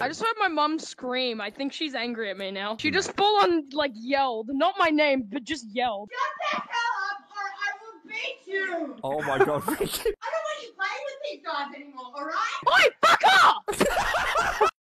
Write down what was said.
I just heard my mom scream. I think she's angry at me now. She just mm. full on like yelled, not my name, but just yelled. Shut the hell up or I will beat you! Oh my god, Ricky. I don't want you playing with these guys anymore, alright? I